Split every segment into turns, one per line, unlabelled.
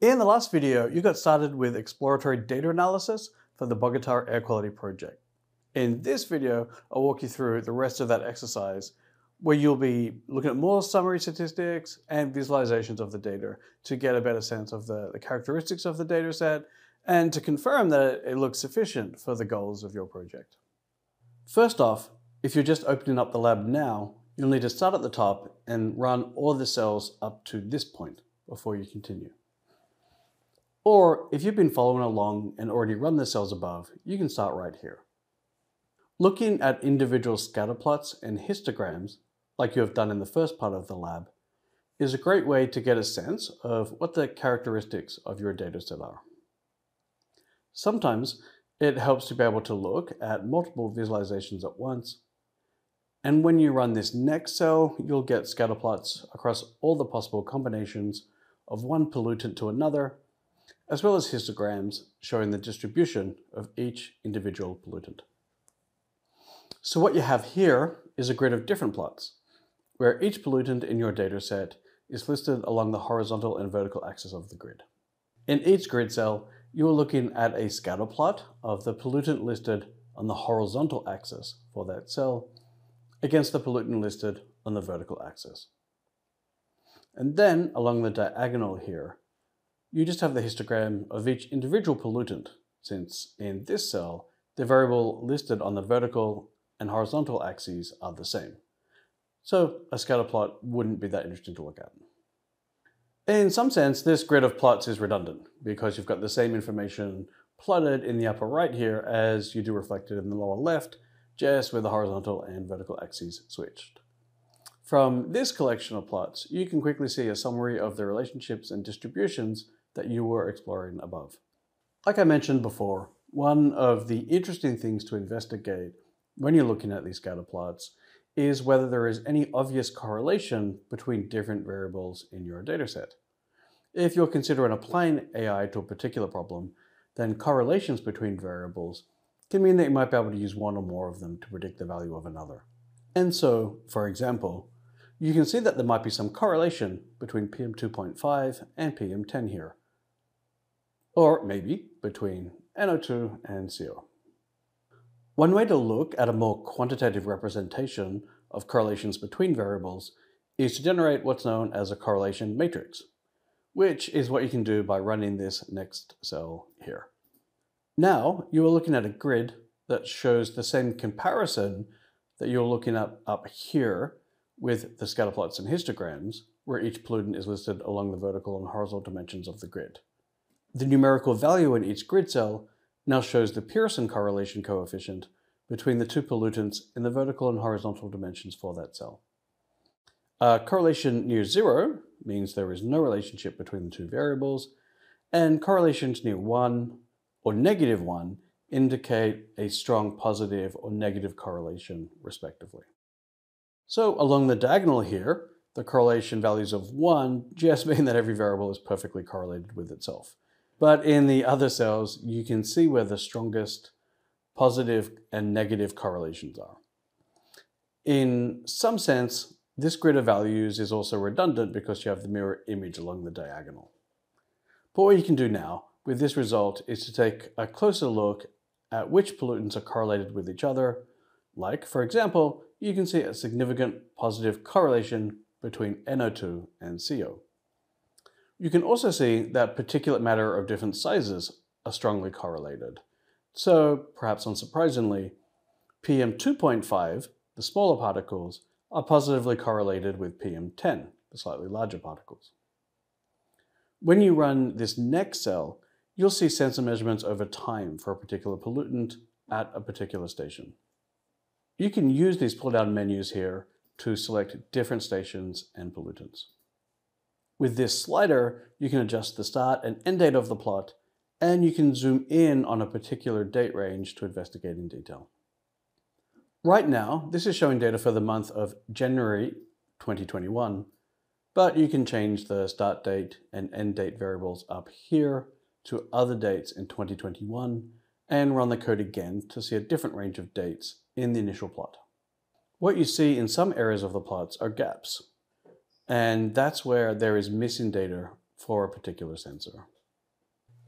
In the last video, you got started with exploratory data analysis for the Bogota Air Quality Project. In this video, I'll walk you through the rest of that exercise where you'll be looking at more summary statistics and visualizations of the data to get a better sense of the, the characteristics of the data set and to confirm that it looks sufficient for the goals of your project. First off, if you're just opening up the lab now, you'll need to start at the top and run all the cells up to this point before you continue. Or if you've been following along and already run the cells above, you can start right here. Looking at individual scatter plots and histograms, like you have done in the first part of the lab, is a great way to get a sense of what the characteristics of your dataset are. Sometimes it helps to be able to look at multiple visualizations at once. And when you run this next cell, you'll get scatter plots across all the possible combinations of one pollutant to another, as well as histograms showing the distribution of each individual pollutant. So what you have here is a grid of different plots, where each pollutant in your dataset is listed along the horizontal and vertical axis of the grid. In each grid cell, you are looking at a scatter plot of the pollutant listed on the horizontal axis for that cell against the pollutant listed on the vertical axis. And then along the diagonal here, you just have the histogram of each individual pollutant, since in this cell, the variable listed on the vertical and horizontal axes are the same. So a scatter plot wouldn't be that interesting to look at. In some sense, this grid of plots is redundant because you've got the same information plotted in the upper right here as you do reflected in the lower left, just with the horizontal and vertical axes switched. From this collection of plots, you can quickly see a summary of the relationships and distributions that you were exploring above. Like I mentioned before, one of the interesting things to investigate when you're looking at these scatter plots is whether there is any obvious correlation between different variables in your dataset. If you're considering applying AI to a particular problem, then correlations between variables can mean that you might be able to use one or more of them to predict the value of another. And so, for example, you can see that there might be some correlation between PM2.5 and PM10 here. Or maybe between NO2 and CO. One way to look at a more quantitative representation of correlations between variables is to generate what's known as a correlation matrix, which is what you can do by running this next cell here. Now you are looking at a grid that shows the same comparison that you're looking at up here with the scatter plots and histograms, where each pollutant is listed along the vertical and horizontal dimensions of the grid. The numerical value in each grid cell now shows the Pearson correlation coefficient between the two pollutants in the vertical and horizontal dimensions for that cell. Uh, correlation near zero means there is no relationship between the two variables, and correlations near one or negative one indicate a strong positive or negative correlation, respectively. So along the diagonal here, the correlation values of 1 just mean that every variable is perfectly correlated with itself. But in the other cells, you can see where the strongest positive and negative correlations are. In some sense, this grid of values is also redundant because you have the mirror image along the diagonal. But what you can do now with this result is to take a closer look at which pollutants are correlated with each other. Like, for example, you can see a significant positive correlation between NO2 and CO. You can also see that particulate matter of different sizes are strongly correlated. So, perhaps unsurprisingly, PM2.5, the smaller particles, are positively correlated with PM10, the slightly larger particles. When you run this next cell, you'll see sensor measurements over time for a particular pollutant at a particular station. You can use these pull-down menus here to select different stations and pollutants. With this slider, you can adjust the start and end date of the plot, and you can zoom in on a particular date range to investigate in detail. Right now, this is showing data for the month of January 2021, but you can change the start date and end date variables up here to other dates in 2021 and run the code again to see a different range of dates in the initial plot. What you see in some areas of the plots are gaps, and that's where there is missing data for a particular sensor.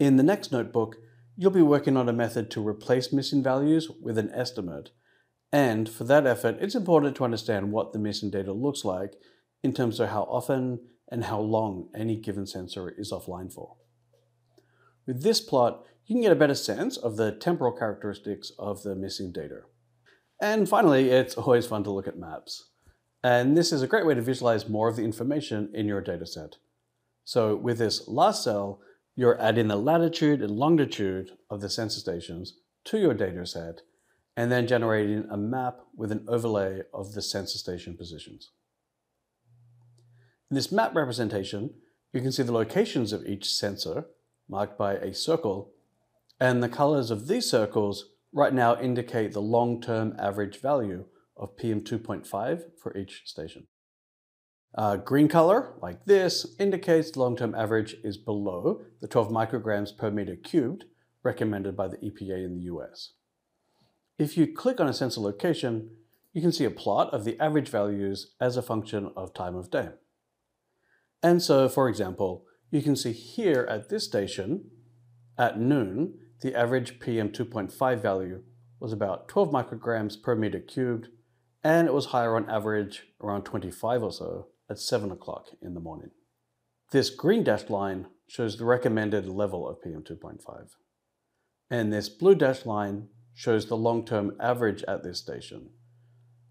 In the next notebook, you'll be working on a method to replace missing values with an estimate. And for that effort, it's important to understand what the missing data looks like in terms of how often and how long any given sensor is offline for. With this plot, you can get a better sense of the temporal characteristics of the missing data. And finally, it's always fun to look at maps. And this is a great way to visualize more of the information in your dataset. So with this last cell, you're adding the latitude and longitude of the sensor stations to your dataset, and then generating a map with an overlay of the sensor station positions. In this map representation, you can see the locations of each sensor marked by a circle, and the colors of these circles right now indicate the long-term average value of PM2.5 for each station. Uh, green color, like this, indicates long-term average is below the 12 micrograms per meter cubed recommended by the EPA in the US. If you click on a sensor location, you can see a plot of the average values as a function of time of day. And so, for example, you can see here at this station, at noon, the average PM2.5 value was about 12 micrograms per meter cubed, and it was higher on average, around 25 or so, at 7 o'clock in the morning. This green dashed line shows the recommended level of PM2.5. And this blue dashed line shows the long-term average at this station.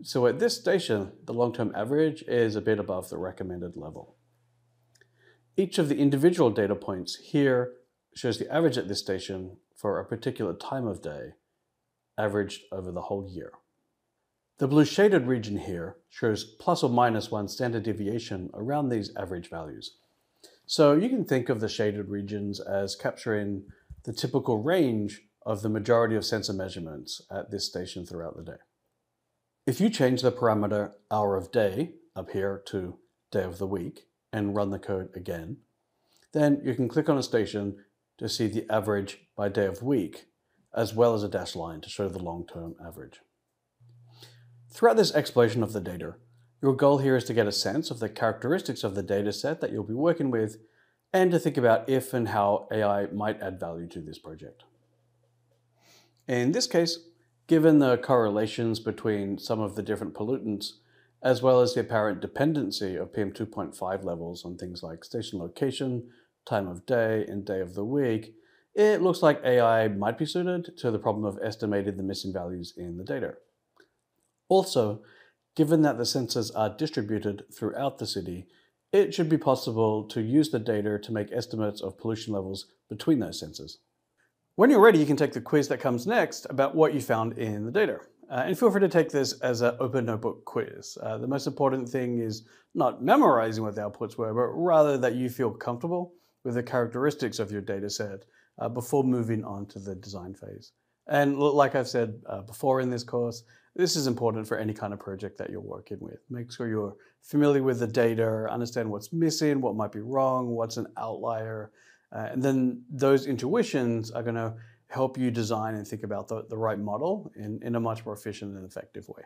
So at this station, the long-term average is a bit above the recommended level. Each of the individual data points here shows the average at this station for a particular time of day, averaged over the whole year. The blue shaded region here shows plus or minus one standard deviation around these average values. So you can think of the shaded regions as capturing the typical range of the majority of sensor measurements at this station throughout the day. If you change the parameter hour of day up here to day of the week, and run the code again, then you can click on a station to see the average by day of week, as well as a dashed line to show the long-term average. Throughout this exploration of the data, your goal here is to get a sense of the characteristics of the data set that you'll be working with and to think about if and how AI might add value to this project. In this case, given the correlations between some of the different pollutants, as well as the apparent dependency of PM2.5 levels on things like station location, time of day, and day of the week, it looks like AI might be suited to the problem of estimating the missing values in the data. Also, given that the sensors are distributed throughout the city, it should be possible to use the data to make estimates of pollution levels between those sensors. When you're ready, you can take the quiz that comes next about what you found in the data. Uh, and feel free to take this as an open notebook quiz. Uh, the most important thing is not memorizing what the outputs were, but rather that you feel comfortable with the characteristics of your data set uh, before moving on to the design phase. And like I've said uh, before in this course, this is important for any kind of project that you're working with. Make sure you're familiar with the data, understand what's missing, what might be wrong, what's an outlier, uh, and then those intuitions are going to help you design and think about the, the right model in, in a much more efficient and effective way.